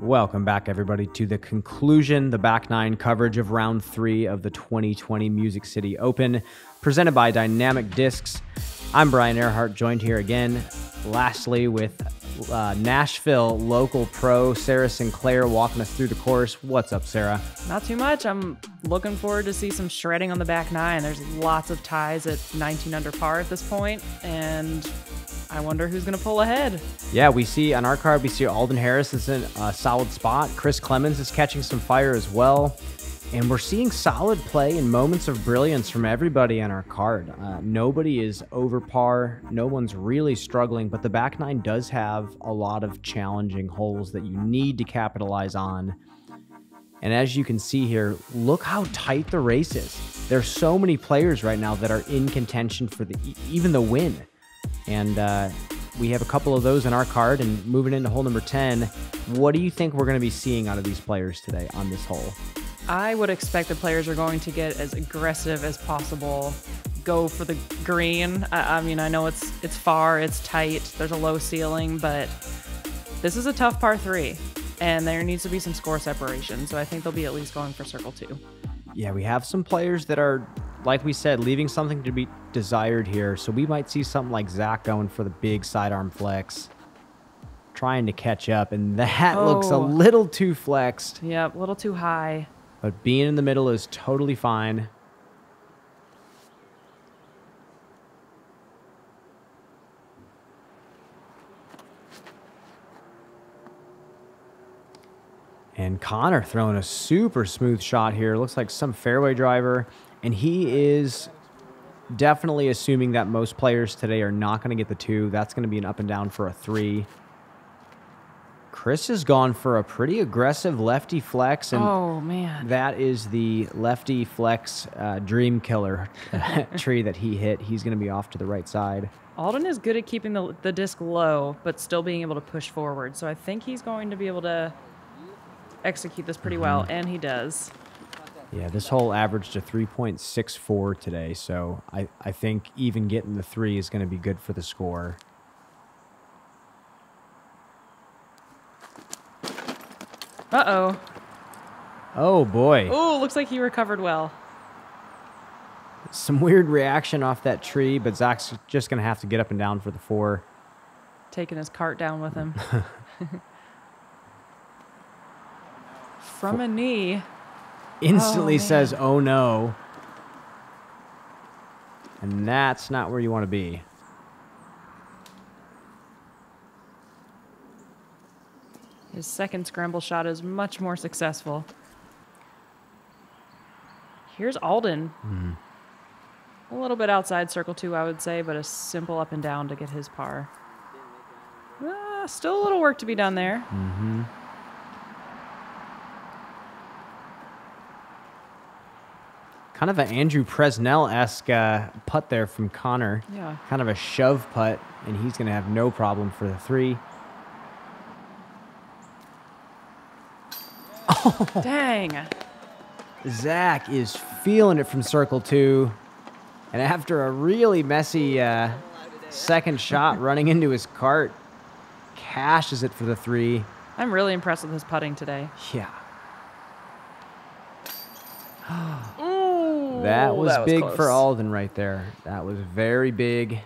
Welcome back, everybody, to the conclusion, the back nine coverage of round three of the 2020 Music City Open, presented by Dynamic Discs. I'm Brian Earhart, joined here again, lastly, with uh, Nashville local pro Sara Sinclair walking us through the course. What's up, Sara? Not too much. I'm looking forward to see some shredding on the back nine. There's lots of ties at 19 under par at this point, and I wonder who's going to pull ahead. Yeah, we see on our card, we see Alden Harris is in a solid spot. Chris Clemons is catching some fire as well. And we're seeing solid play and moments of brilliance from everybody on our card. Uh, nobody is over par. No one's really struggling, but the back nine does have a lot of challenging holes that you need to capitalize on. And as you can see here, look how tight the race is. There's so many players right now that are in contention for the even the win. And uh, we have a couple of those in our card. And moving into hole number 10, what do you think we're going to be seeing out of these players today on this hole? I would expect the players are going to get as aggressive as possible. Go for the green. I, I mean, I know it's it's far, it's tight. There's a low ceiling, but this is a tough par three, and there needs to be some score separation. So I think they'll be at least going for circle two. Yeah, we have some players that are, like we said, leaving something to be desired here. So we might see something like Zach going for the big sidearm flex, trying to catch up, and that oh. looks a oh. little too flexed. Yep, a little too high. But being in the middle is totally fine. And Connor throwing a super smooth shot here. Looks like some fairway driver. And he is definitely assuming that most players today are not going to get the two. That's going to be an up and down for a three. Chris has gone for a pretty aggressive lefty flex, and oh man, that is the lefty flex uh, dream killer tree that he hit. He's going to be off to the right side. Alden is good at keeping the the disc low, but still being able to push forward. So I think he's going to be able to execute this pretty mm-hmm. well, and he does. Yeah, this hole averaged a 3.64 today, so I, I think even getting the three is going to be good for the score. Uh-oh. Oh, boy. Oh, looks like he recovered well. Some weird reaction off that tree, but Zach's just going to have to get up and down for the four. Taking his cart down with him. From a knee. Instantly oh, says, oh no. And that's not where you want to be. His second scramble shot is much more successful. Here's Alden. Mm. A little bit outside circle two, I would say, but a simple up and down to get his par. Uh, still a little work to be done there. Mm-hmm. Kind of an Andrew Presnell esque uh, putt there from Connor. Yeah. Kind of a shove putt, and he's going to have no problem for the three. Dang. Zach is feeling it from circle two. And after a really messy uh, second shot running into his cart, cashes it for the three. I'm really impressed with his putting today. Yeah. Ooh, that was, that was big close. for Alden right there. That was very big.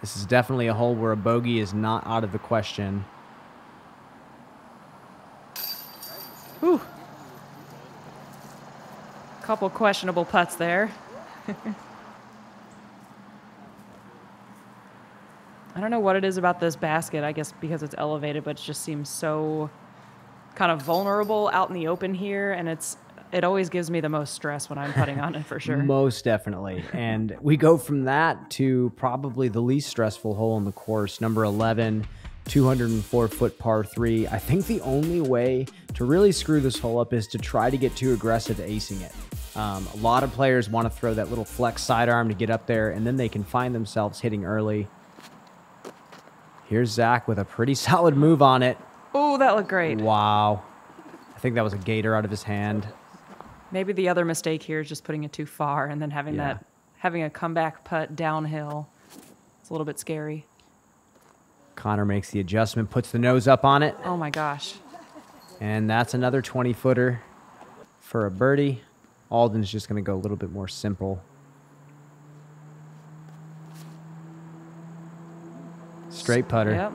This is definitely a hole where a bogey is not out of the question. Whew. Couple questionable putts there. I don't know what it is about this basket. I guess because it's elevated, but it just seems so kind of vulnerable out in the open here, and it's it always gives me the most stress when I'm putting on it for sure. Most definitely. and we go from that to probably the least stressful hole in the course, number 11. 204 foot par three. I think the only way to really screw this hole up is to try to get too aggressive acing it. Um, a lot of players want to throw that little flex sidearm to get up there, and then they can find themselves hitting early. Here's Zach with a pretty solid move on it. Oh, that looked great. Wow. I think that was a gator out of his hand. Maybe the other mistake here is just putting it too far and then having yeah. that having a comeback putt downhill. It's a little bit scary. Connor makes the adjustment, puts the nose up on it, Oh my gosh. and that's another 20 footer for a birdie. Alden's just going to go a little bit more simple. Straight putter, Yep.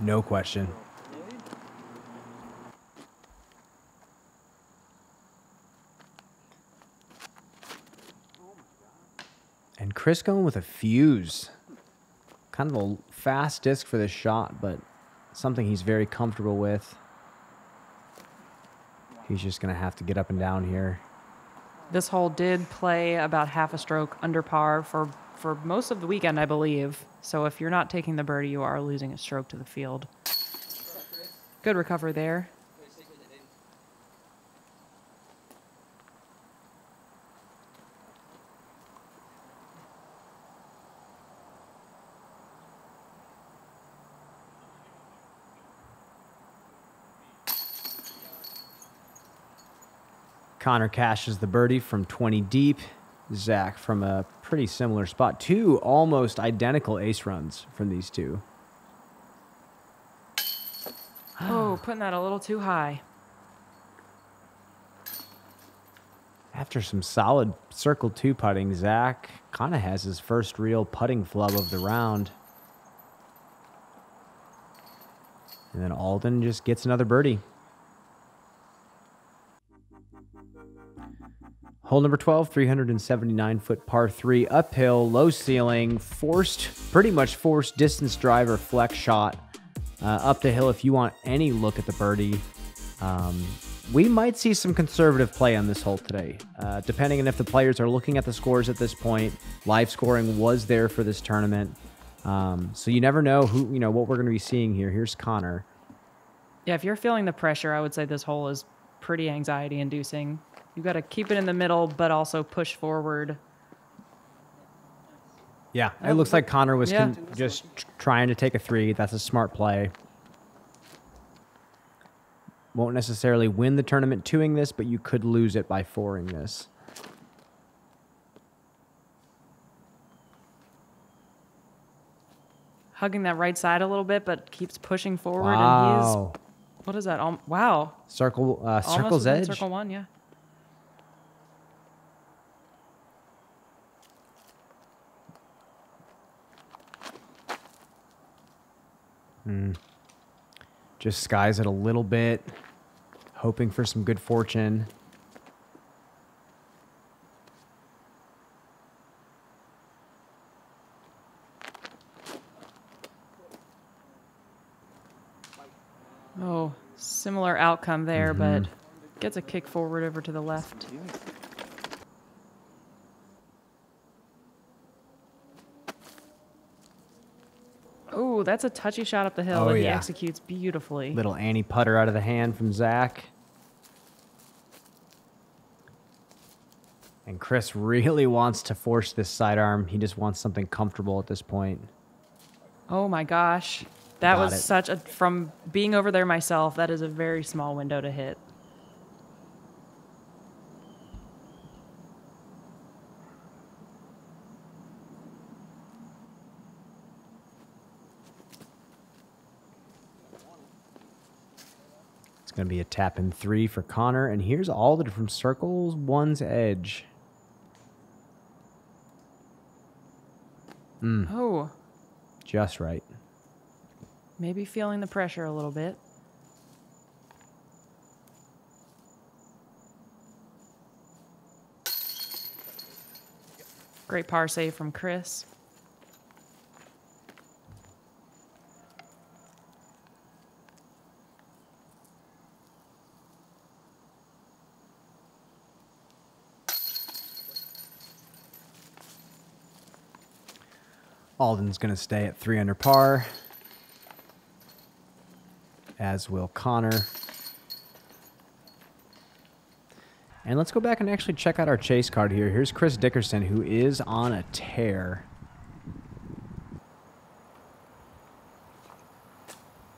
no question. Chris going with a fuse. Kind of a fast disc for this shot, but something he's very comfortable with. He's just going to have to get up and down here. This hole did play about half a stroke under par for for most of the weekend, I believe. So if you're not taking the birdie, you are losing a stroke to the field. Good recovery there. Connor cashes the birdie from 20 deep. Zach from a pretty similar spot. Two almost identical ace runs from these two. Oh, putting that a little too high. After some solid circle two putting, Zach kind of has his first real putting flub of the round. And then Alden just gets another birdie. Hole number 12, 379 foot par 3, uphill, low ceiling, forced, pretty much forced distance driver flex shot uh, up the hill if you want any look at the birdie. Um, we might see some conservative play on this hole today, uh, depending on if the players are looking at the scores at this point. Live scoring was there for this tournament, um, so you never know who you know what we're going to be seeing here. Here's Connor. Yeah, if you're feeling the pressure, I would say this hole is pretty anxiety inducing. You've got to keep it in the middle, but also push forward. Yeah, it looks like Connor was Yeah. con- just trying to take a three. That's a smart play. Won't necessarily win the tournament twoing this, but you could lose it by fouring this. Hugging that right side a little bit, but keeps pushing forward. And Wow. he's, what is that? Um, wow. Circle, uh, circle's edge. Circle one, yeah. Just skies it a little bit, hoping for some good fortune. Oh, similar outcome there, Mm-hmm. but gets a kick forward over to the left. Oh, that's a touchy shot up the hill Oh, that he executes beautifully. Little Annie putter out of the hand from Zach. And Chris really wants to force this sidearm. He just wants something comfortable at this point. Oh my gosh. That Got was it. such a from being over there myself, that is a very small window to hit. Going to be a tap in three for Connor. And here's all the different Circles One's Edge. Hmm. Oh, Just right. maybe feeling the pressure a little bit. Great par save from Chris. Alden's going to stay at three under par, as will Connor. And let's go back and actually check out our chase card here. Here's Chris Dickerson, who is on a tear.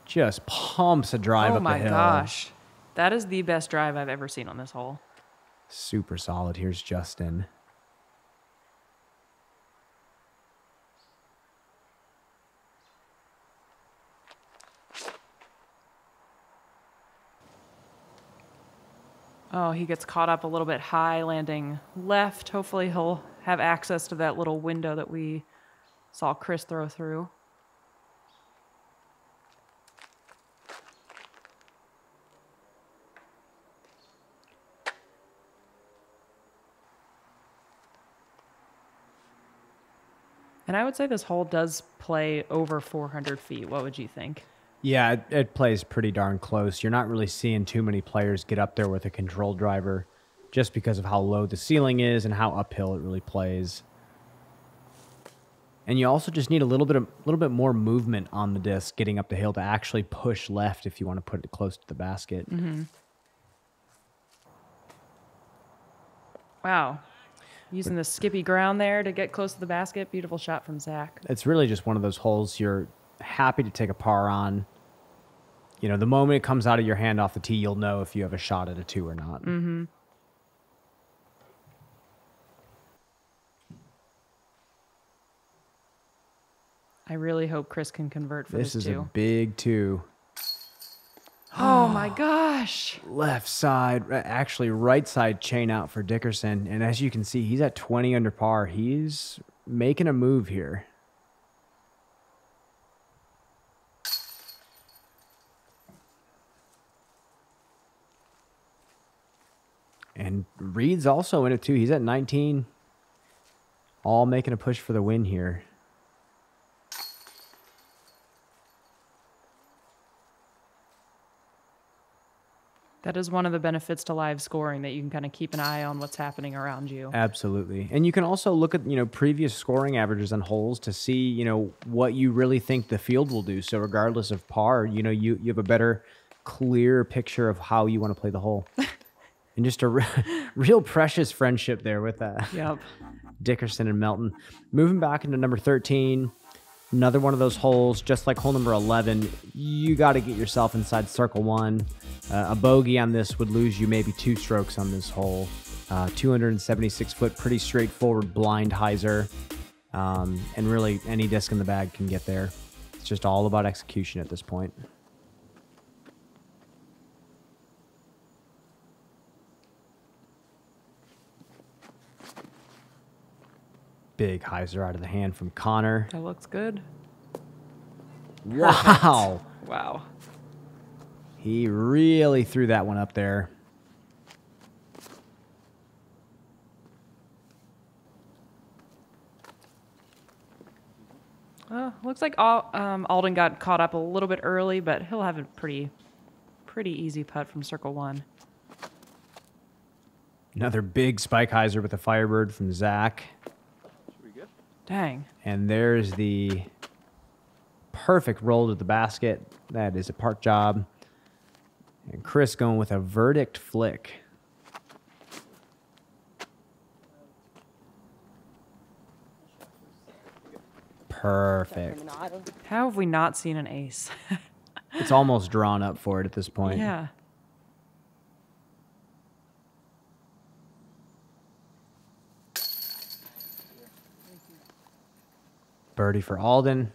Just pumps a drive oh up my the hill. gosh. That is the best drive I've ever seen on this hole. Super solid. Here's Justin. Oh, he gets caught up a little bit high, landing left. Hopefully, he'll have access to that little window that we saw Chris throw through. And I would say this hole does play over 400 feet. What would you think? Yeah, it, it plays pretty darn close. You're not really seeing too many players get up there with a control driver just because of how low the ceiling is and how uphill it really plays. And you also just need a little bit of a little bit more movement on the disc getting up the hill to actually push left if you want to put it close to the basket. Mm-hmm. Wow. Using the skippy ground there to get close to the basket. Beautiful shot from Zach. It's really just one of those holes you're happy to take a par on. You know, the moment it comes out of your hand off the tee, you'll know if you have a shot at a two or not. Mm-hmm. I really hope Chris can convert for this, This is too. a big two. oh my gosh. left side, actually right side chain out for Dickerson. And as you can see, he's at 20 under par. He's making a move here. And Reid's also in it too. He's at 19. All making a push for the win here. That is one of the benefits to live scoring that you can kind of keep an eye on what's happening around you. Absolutely. And you can also look at, you know, previous scoring averages on holes to see, you know, what you really think the field will do. So regardless of par, you know, you, you have a better clear picture of how you want to play the hole. and just a re- real precious friendship there with uh, Yep. Dickerson and Melton. Moving back into number 13, another one of those holes, just like hole number 11, you got to get yourself inside circle one. Uh, a bogey on this would lose you maybe two strokes on this hole. Uh, 276 foot, pretty straightforward blind hyzer. Um, and really, any disc in the bag can get there. It's just all about execution at this point. Big hyzer out of the hand from Connor. That looks good. Wow. Wow. He really threw that one up there. Uh, looks like um, Alden got caught up a little bit early, but he'll have a pretty, pretty easy putt from circle one. Another big spike hyzer with a Firebird from Zach. Dang. And there's the perfect roll to the basket. That is a part job. And Chris going with a verdict flick. Perfect. How have we not seen an ace? It's almost drawn up for it at this point. yeah. Birdie for Alden.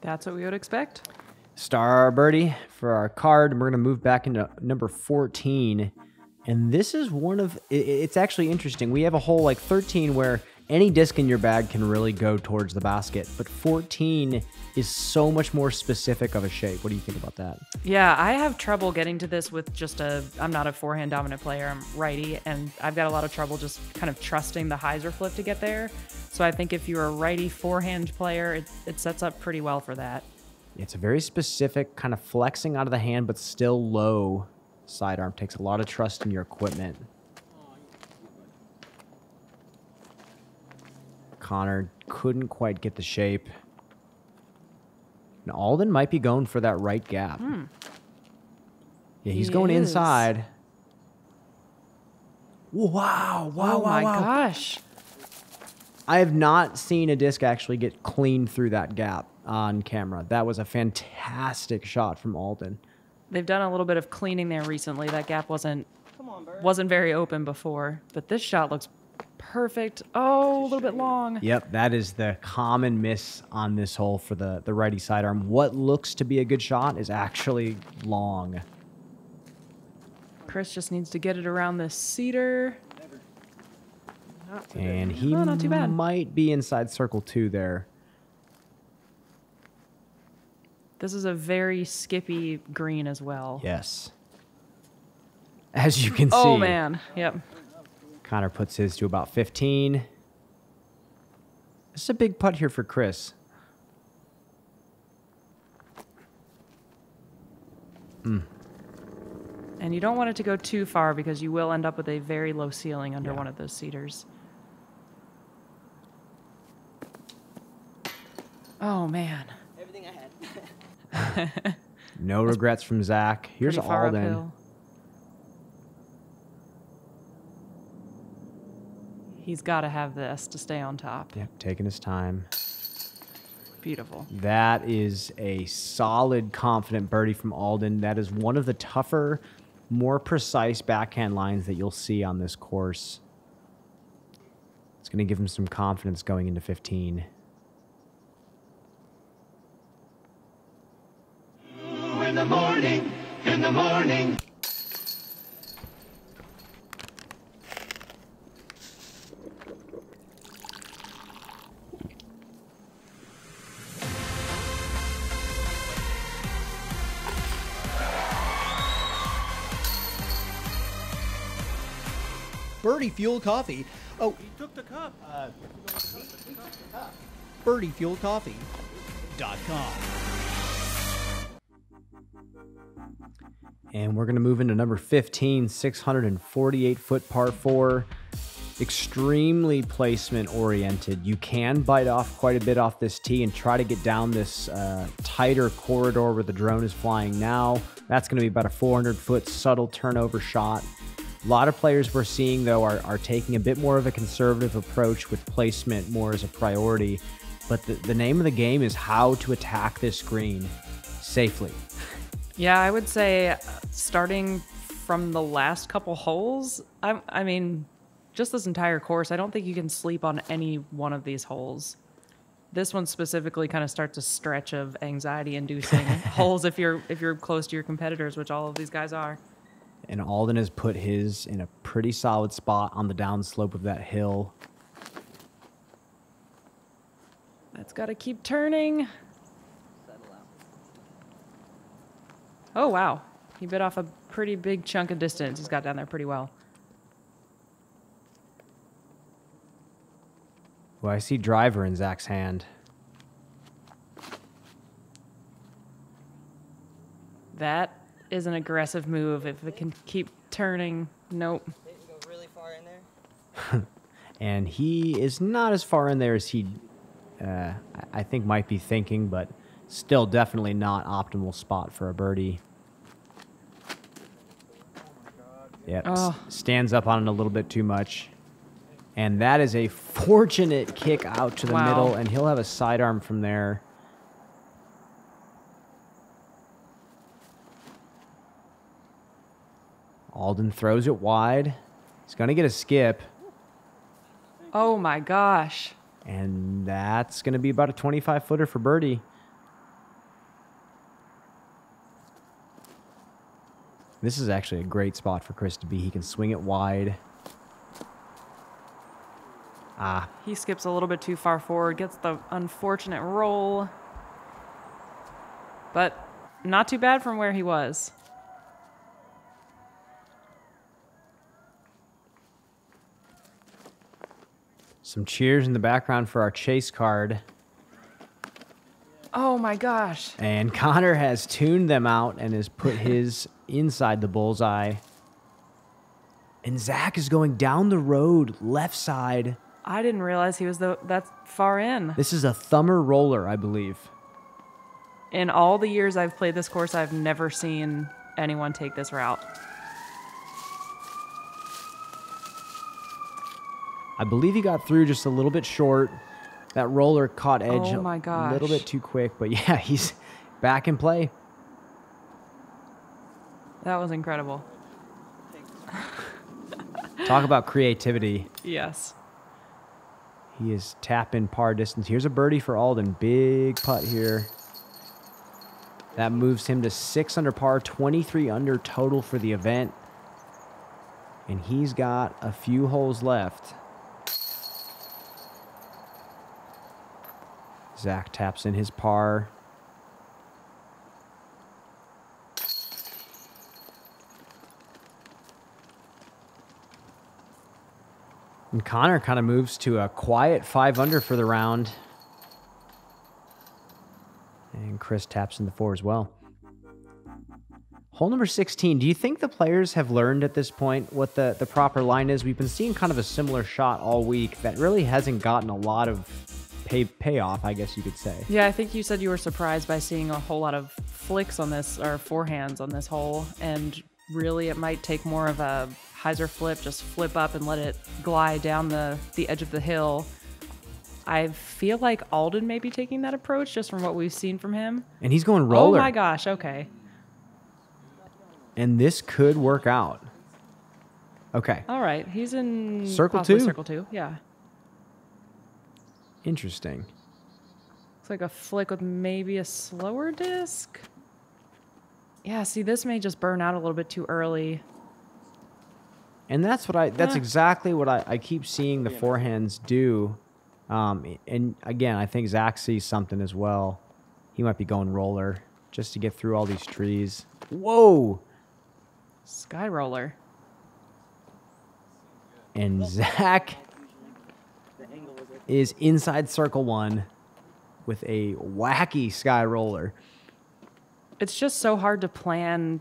That's what we would expect. Star birdie for our card. We're going to move back into number 14. And this is one of, it's actually interesting. We have a hole like 13 where any disc in your bag can really go towards the basket, but 14 is so much more specific of a shape. What do you think about that? Yeah, I have trouble getting to this with just a. I'm not a forehand dominant player. I'm righty, and I've got a lot of trouble just kind of trusting the hyzer flip to get there. So I think if you're a righty forehand player, it, it sets up pretty well for that. It's a very specific kind of flexing out of the hand, but still low sidearm. Takes a lot of trust in your equipment. Connor couldn't quite get the shape. And Alden might be going for that right gap. Hmm. Yeah, he's He going is. inside. Wow, wow, oh wow, my wow. gosh. I have not seen a disc actually get clean through that gap. On camera. That was a fantastic shot from Alden. They've done a little bit of cleaning there recently. That gap wasn't wasn't very open before, but this shot looks perfect. Oh, a little bit long. Yep, that is the common miss on this hole for the, the righty sidearm. What looks to be a good shot is actually long. Chris just needs to get it around this cedar. And he Oh, not too bad. might be inside circle two there. This is a very skippy green as well. Yes. As you can oh, see, Oh man. Yep. Connor puts his to about 15. This is a big putt here for Chris. Hmm. And you don't want it to go too far because you will end up with a very low ceiling under Yeah. one of those cedars. Oh man. No regrets from Zach. Here's Alden. uphill. He's got to have this to stay on top. Yep, taking his time. Beautiful. That is a solid, confident birdie from Alden. That is one of the tougher, more precise backhand lines that you'll see on this course. It's going to give him some confidence going into 15. in the morning, in the morning. Birdie Fuel Coffee. Oh, he took the cup. Uh, BirdieFuelCoffee.com. And we're going to move into number 15, 648 foot par 4. Extremely placement oriented. You can bite off quite a bit off this tee and try to get down this uh, tighter corridor where the drone is flying now. That's going to be about a 400 foot subtle turnover shot. A lot of players we're seeing, though, are, are taking a bit more of a conservative approach with placement more as a priority. But the, the name of the game is how to attack this green safely. Yeah, I would say uh, starting from the last couple holes, I, I mean, just this entire course, I don't think you can sleep on any one of these holes. This one specifically kind of starts a stretch of anxiety-inducing holes if you're if you're close to your competitors, which all of these guys are. And Alden has put his in a pretty solid spot on the downslope of that hill. That's got to keep turning. Oh wow, he bit off a pretty big chunk of distance. He's got down there pretty well. Well, I see driver in Zach's hand. That is an aggressive move. If it can keep turning, nope. Really far in there. And he is not as far in there as he, uh, I- I think, might be thinking, but still definitely not optimal spot for a birdie. Yep, s- Oh. stands up on it a little bit too much. And that is a fortunate kick out to the Wow. middle, and he'll have a sidearm from there. Alden throws it wide. He's going to get a skip, Oh my gosh. and that's going to be about a 25 footer for birdie. This is actually a great spot for Chris to be. He can swing it wide. Ah, He skips a little bit too far forward, gets the unfortunate roll. But not too bad from where he was. some cheers in the background for our chase card. Oh my gosh. And Connor has tuned them out and has put his inside the bullseye. And Zach is going down the road, left side. I didn't realize he was the, that far in. This is a thumber roller, I believe. In all the years I've played this course, I've never seen anyone take this route. I believe he got through just a little bit short. That roller caught oh edge Oh my a little bit too quick, but yeah, he's back in play. That was incredible. Talk about creativity. Yes. He is tapping par distance. Here's a birdie for Alden. Big putt here. That moves him to six under par, 23 under total for the event. And he's got a few holes left. Zach taps in his par. And Connor kind of moves to a quiet five under for the round. And Chris taps in the four as well. Hole number 16. Do you think the players have learned at this point what the, the proper line is? We've been seeing kind of a similar shot all week that really hasn't gotten a lot of pay, payoff, I guess you could say. Yeah, I think you said you were surprised by seeing a whole lot of flicks on this or forehands on this hole, and really it might take more of a hyzer flip, just flip up and let it glide down the the edge of the hill. I feel like Alden may be taking that approach just from what we've seen from him. And he's going roller. Oh my gosh, okay. And this could work out. Okay. All right, he's in Circle two? Circle two, yeah. Interesting. Looks like a flick with maybe a slower disc. Yeah, see, this may just burn out a little bit too early. And that's what I. That's Huh. exactly what I, I keep seeing the forehands do. Um, and again, I think Zach sees something as well. He might be going roller just to get through all these trees. Whoa! Sky roller. And Zach is inside circle one with a wacky sky roller. It's just so hard to plan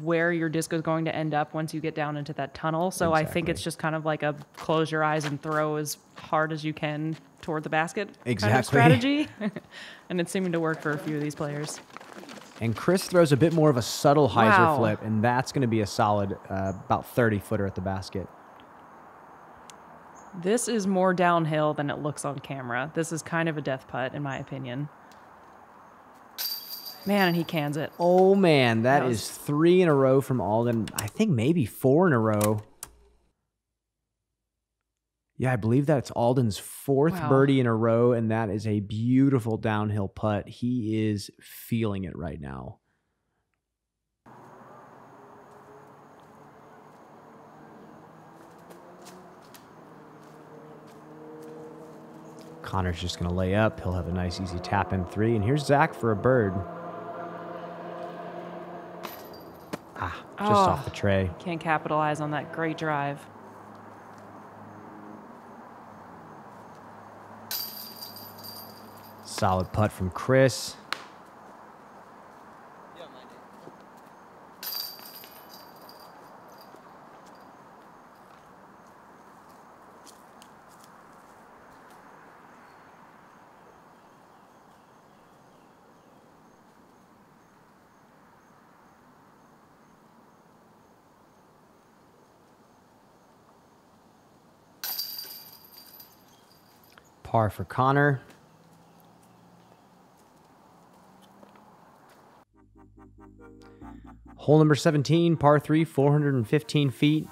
where your disc is going to end up once you get down into that tunnel. So I think it's just kind of like a close your eyes and throw as hard as you can toward the basket kind of strategy. and it's seeming to work for a few of these players. And Chris throws a bit more of a subtle hyzer Wow. flip, and that's going to be a solid uh, about 30 footer at the basket. This is more downhill than it looks on camera. This is kind of a death putt, in my opinion. Man, and he cans it. Oh man, That that was- is three in a row from Alden. I think maybe four in a row. Yeah, I believe that's Alden's fourth Wow. birdie in a row, and that is a beautiful downhill putt. He is feeling it right now. Connor's just going to lay up. He'll have a nice, easy tap in three. And here's Zach for a bird. Ah, just off Oh. the tray. Can't capitalize on that great drive. Solid putt from Chris. Par for Connor. Hole number 17, par 3, 415 feet.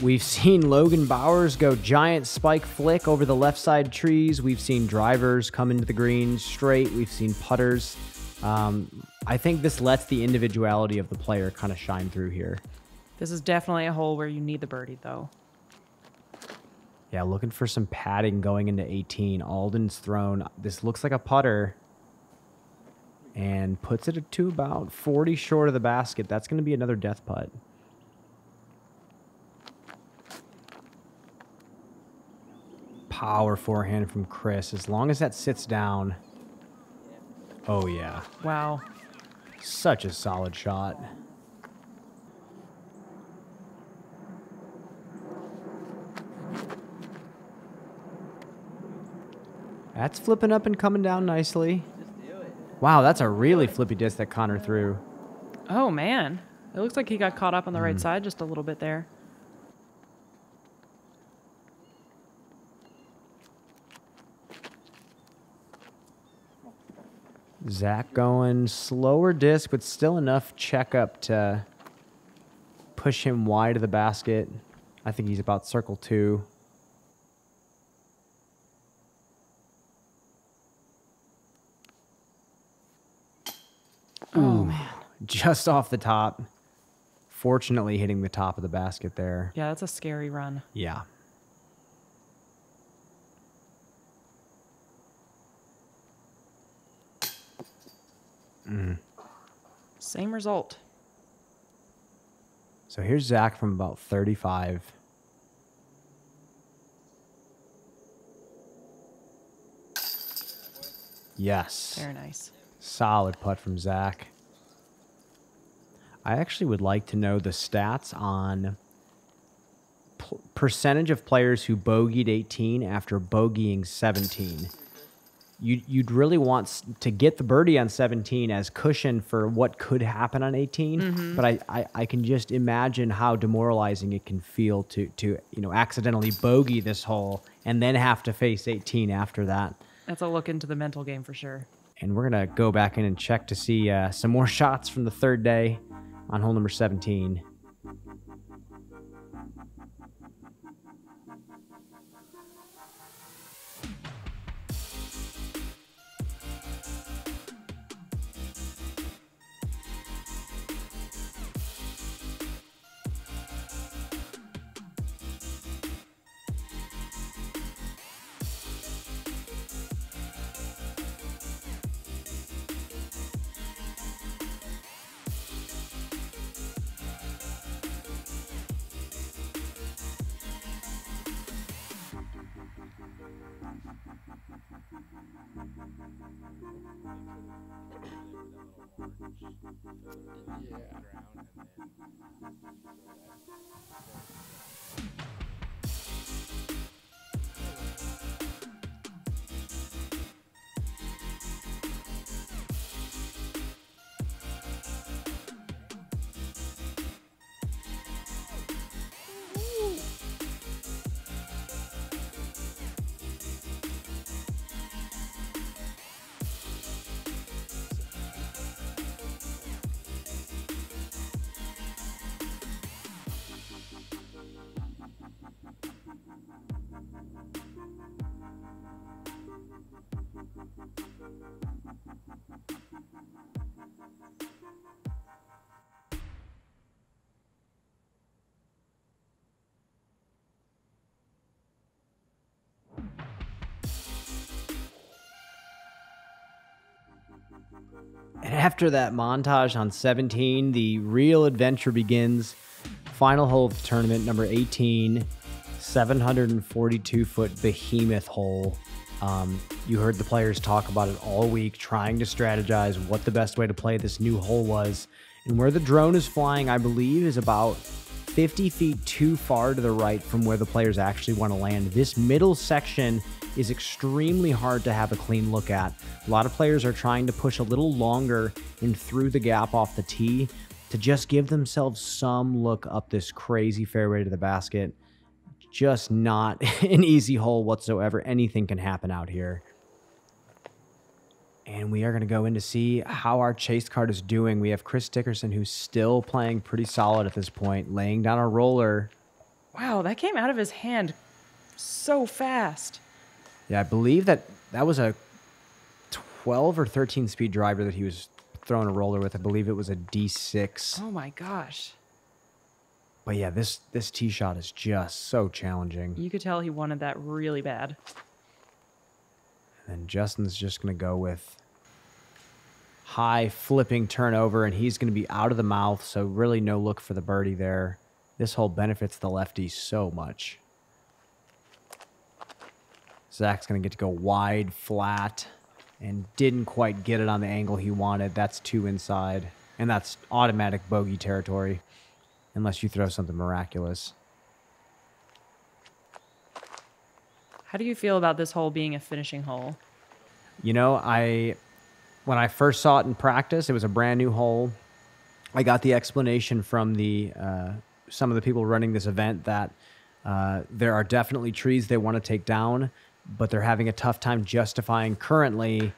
We've seen Logan Bowers go giant spike flick over the left side trees. We've seen drivers come into the green straight. We've seen putters. Um, I think this lets the individuality of the player kind of shine through here. This is definitely a hole where you need the birdie, though. Yeah, looking for some padding going into 18. Alden's thrown. This looks like a putter. And puts it to about 40 short of the basket. That's going to be another death putt. Power forehand from Chris. As long as that sits down. Oh, yeah. Wow. Such a solid shot. That's flipping up and coming down nicely. Wow, that's a really flippy disc that Connor threw. Oh, man. It looks like he got caught up on the mm. right mm-hmm. side just a little bit there. Zach going slower disc, but still enough checkup to push him wide of the basket. I think he's about circle two. Just off the top. Fortunately, hitting the top of the basket there. Yeah, that's a scary run. Yeah. Mm. Same result. So here's Zach from about 35. Yes. Very nice. Solid putt from Zach. I actually would like to know the stats on p- percentage of players who bogeyed 18 after bogeying 17. You'd, you'd really want to get the birdie on 17 as cushion for what could happen on 18. But I, I, I can just imagine how demoralizing it can feel to, to you know accidentally bogey this hole and then have to face 18 after that That's a look into the mental game for sure. and we're gonna go back in and check to see uh, some more shots from the third day on hole number 17 And after that montage on 17, the real adventure begins. Final hole of the tournament, number 18, 742 foot behemoth hole. Um, you heard the players talk about it all week, trying to strategize what the best way to play this new hole was. And where the drone is flying, I believe, is about 50 feet too far to the right from where the players actually want to land. This middle section is extremely hard to have a clean look at. A lot of players are trying to push a little longer and through the gap off the tee to just give themselves some look up this crazy fairway to the basket. Just not an easy hole whatsoever. Anything can happen out here. And we are going to go in to see how our chase card is doing. We have Chris Dickerson, who's still playing pretty solid at this point, laying down a roller. Wow, that came out of his hand so fast. Yeah, I believe that that was a 12 or 13 speed driver that he was throwing a roller with. I believe it was a D6. Oh my gosh. But yeah, this this tee shot is just so challenging. You could tell he wanted that really bad. And Justin's just going to go with high flipping turnover, and he's going to be out of the mouth, so really no look for the birdie there. This hole benefits the lefty so much. Zach's going to get to go wide, flat, and didn't quite get it on the angle he wanted. That's two inside, and that's automatic bogey territory, unless you throw something miraculous. How do you feel about this hole being a finishing hole? You know, I when I first saw it in practice, it was a brand new hole. I got the explanation from the uh, some of the people running this event that uh, there are definitely trees they want to take down, but they're having a tough time justifying currently.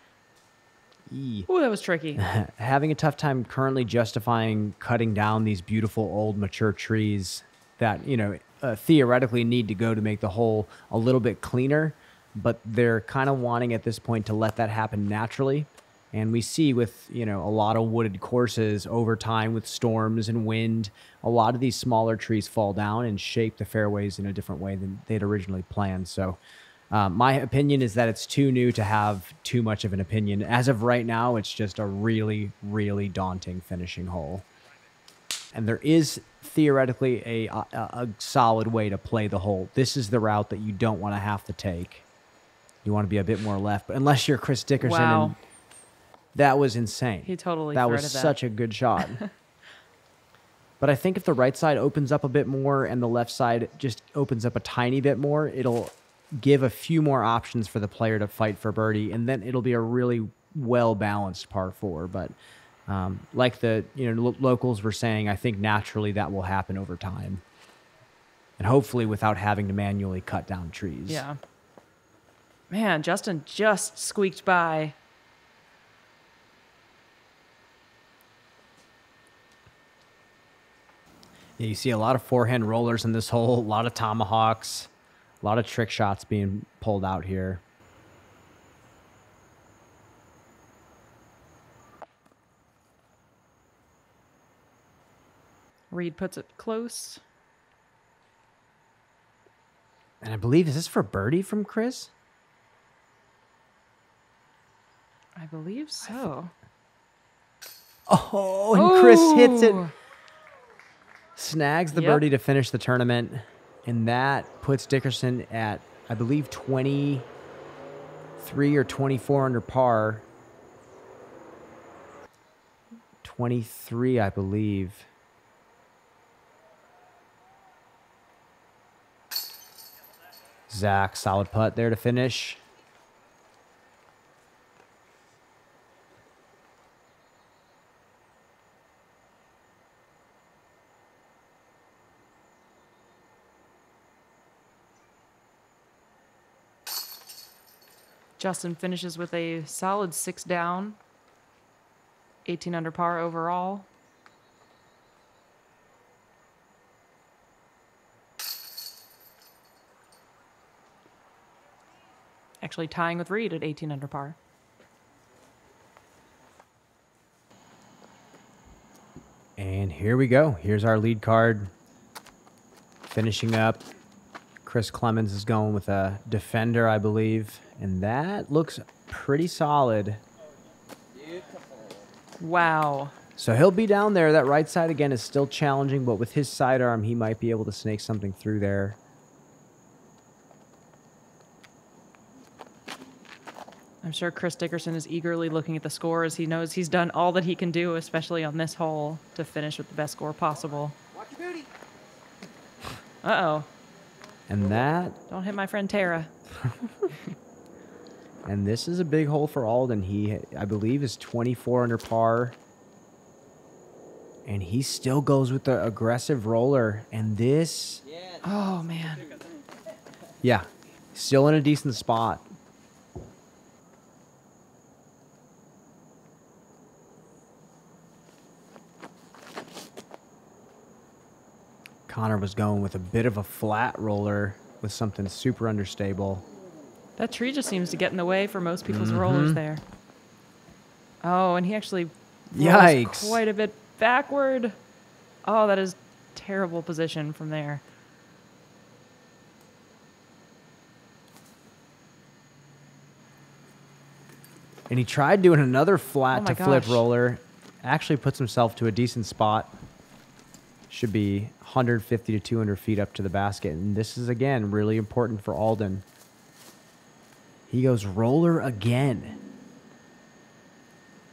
Ooh, that was tricky. having a tough time currently justifying cutting down these beautiful old mature trees that you know uh, theoretically need to go to make the hole a little bit cleaner but they're kind of wanting at this point to let that happen naturally and we see with you know a lot of wooded courses over time with storms and wind a lot of these smaller trees fall down and shape the fairways in a different way than they'd originally planned so um, my opinion is that it's too new to have too much of an opinion. As of right now, it's just a really, really daunting finishing hole. And there is theoretically a, a, a solid way to play the hole. This is the route that you don't want to have to take. You want to be a bit more left, but unless you're Chris Dickerson, Wow. and that was insane. He totally that was that. such a good shot. But I think if the right side opens up a bit more and the left side just opens up a tiny bit more, it'll give a few more options for the player to fight for birdie, and then it'll be a really well balanced par four. But um, like the you know lo- locals were saying, I think naturally that will happen over time, and hopefully without having to manually cut down trees. Yeah. Man, Justin just squeaked by. Yeah, you see a lot of forehand rollers in this hole, a lot of tomahawks, a lot of trick shots being pulled out here. Reid puts it close. And I believe is this for birdie from Chris? I believe so. Oh, and Chris hits it. Snags the Yep. birdie to finish the tournament, and that puts Dickerson at I believe twenty three or twenty four under par. Twenty three, I believe. Zach, solid putt there to finish. Justin finishes with a solid six down, 18 under par overall. Actually, tying with Reid at 18 under par. And here we go. Here's our lead card. Finishing up. Chris Clemons is going with a defender, I believe. And that looks pretty solid. Wow. So he'll be down there. That right side again is still challenging, but with his sidearm, he might be able to snake something through there. I'm sure Chris Dickerson is eagerly looking at the score as he knows he's done all that he can do, especially on this hole, to finish with the best score possible. Watch your booty. Uh oh. And that, Don't hit my friend Tara. and this is a big hole for Alden. He, I believe, is 24 under par. And he still goes with the aggressive roller. And this, Oh, man. Yeah, still in a decent spot. Connor was going with a bit of a flat roller with something super understable. That tree just seems to get in the way for most people's mm-hmm. rollers there. Oh, and he actually Yikes. quite a bit backward. Oh, that is terrible position from there. And he tried doing another flat Oh to flip roller. Actually puts himself to a decent spot. Should be 150 to 200 feet up to the basket. And this is, again, really important for Alden. He goes roller again.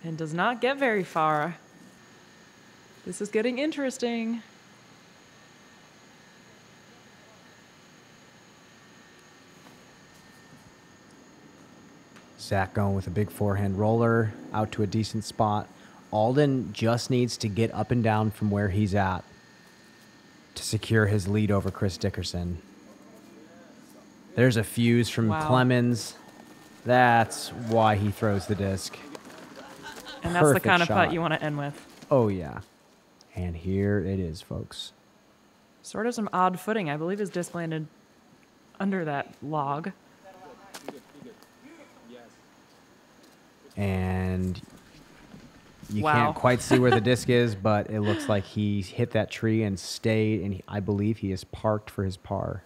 And does not get very far. This is getting interesting. Zach going with a big forehand roller out to a decent spot. Alden just needs to get up and down from where he's at to secure his lead over Chris Dickerson. There's a fuse from Wow. Clemons. That's why he throws the disc. And that's the kind of shot. putt you want to end with. Oh, yeah. And here it is, folks. Sort of some odd footing. I believe his disc landed under that log. And you Wow. can't quite see where the disc is, but it looks like he hit that tree and stayed. And he, I believe he is parked for his par.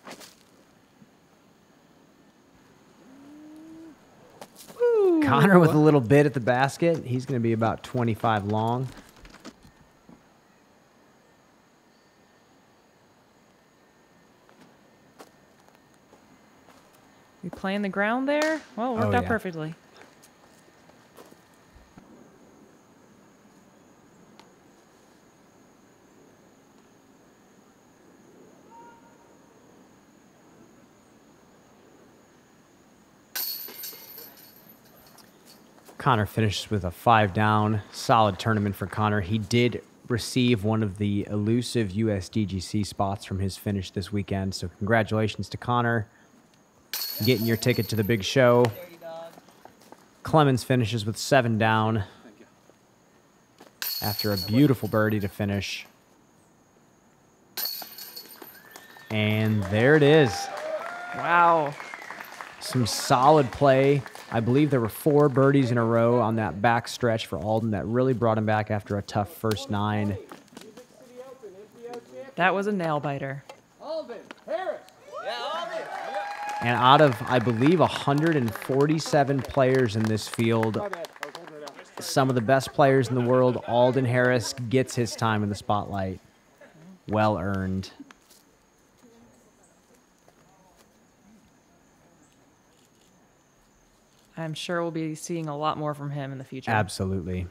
Connor with a little bit at the basket. He's going to be about 25 long. We playing the ground there? Well, it worked Oh, out yeah. perfectly. Connor finishes with a five down. Solid tournament for Connor. He did receive one of the elusive USDGC spots from his finish this weekend. So, congratulations to Connor getting your ticket to the big show. Clemons finishes with seven down after a beautiful birdie to finish. And there it is Wow. some solid play. I believe there were four birdies in a row on that back stretch for Alden that really brought him back after a tough first nine. That was a nail biter. Alden Harris And out of, I believe, 147 players in this field, some of the best players in the world, Alden Harris gets his time in the spotlight. Well earned. I'm sure we'll be seeing a lot more from him in the future. Absolutely.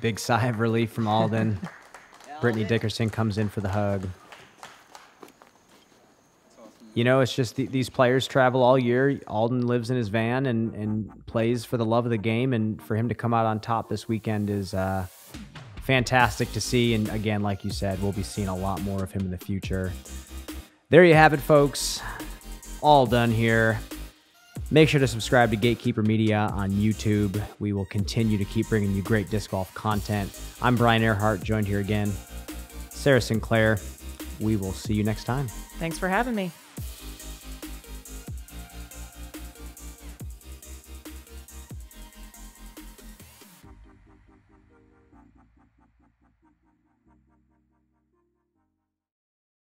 Big sigh of relief from Alden. Brittany Dickerson comes in for the hug. You know, it's just th- these players travel all year. Alden lives in his van and, and plays for the love of the game. And for him to come out on top this weekend is uh, fantastic to see. And again, like you said, we'll be seeing a lot more of him in the future. There you have it, folks. All done here. Make sure to subscribe to Gatekeeper Media on YouTube. We will continue to keep bringing you great disc golf content. I'm Brian Earhart, joined here again. Sara Sinclair. We will see you next time. Thanks for having me.